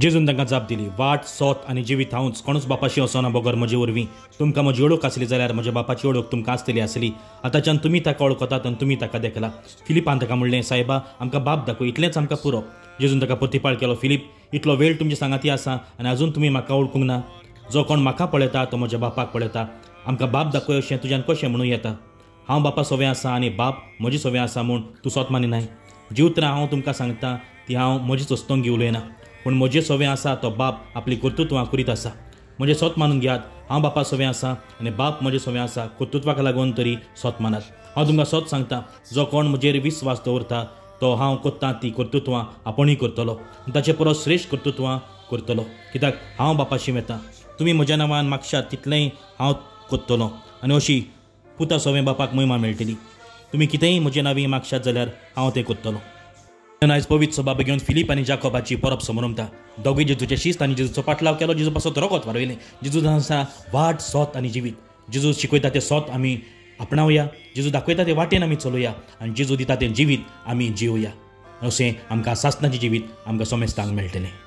जेजून तांकां जाप दिली. वाट सोत आनी जिवीत हांवूच कोणूच बापाशी वचना बगर म्हजे वरवीं तुमकां म्हजी ओळख आसली जाल्यार म्हज्या बापाची ओळख तुमकां आसतली आसली. आतांच्यान तुमी ताका वळखतात आनी तुमी ताका देखला. फिलिपान ताका म्हणलें सायबा आमकां बाप दाखय इतलेंच आमकां पुरो. जेजून ताका प्रतिपाळ केलो फिलीप इतलो वेळ तुमचे सांगाती आसा आनी आजून तुमी म्हाका वळखूंक ना. जो कोण म्हाका पळयता तो म्हज्या बापाक पळयता. आमकां बाप दाखय अशें तुज्यान कशें म्हणूं येता? हांव बापा सोवें आसा आनी बाप म्हजी सोवें आसा म्हूण तूं सोत मानिनाय जिवतना हांव तुमकां सांगता ती हांव म्हजीच वस्तोंगी उलयना पूण म्हजें सवें आसा तो बाप आपली कर्तुत्वां करीत आसा. म्हजें सोत मानून घेयात हांव बापा सवें आसा आनी बाप म्हजें सवें आसा कर्तुत्वाक लागून तरी सोत मानात. हांव तुमकां सोत सांगता जो कोण म्हजेर विस्वास दवरता तो हांव कोत्ता ती कर्तृत्वां आपुणूय करतलो. ताचे परस श्रेश्ठ कर्तृत्वां करतलो. कित्याक हांव बापाशी येता. तुमी म्हज्या नांवान मागशात तितलेंय हांव कोत्तलो. आनी अशी पुता सवें बापाक महिमा मेळटली. तुमी कितेंय म्हजे नांवी मागशात जाल्यार हांव तें कोत्तलों. आयज पवित्र सभा घेवन फिलीप आनी जाकोबाची परब समरमता दोगूय जेजूचे शिस्त आनी जेजूचो पाटलाव केलो जेजू पासत रोगत वारयलें जेजू आसा वाट सोत आनी जिवीत जेजू शिकयता तें सोत आमी आपणावया जेजू दाखयता ते वाटेन आमी चलोवया आनी जेजू दिता तें जिवीत आमी जिवया अशें आमकां सासनाचें जिवीत आमकां सोमेस्तांक मेळटलें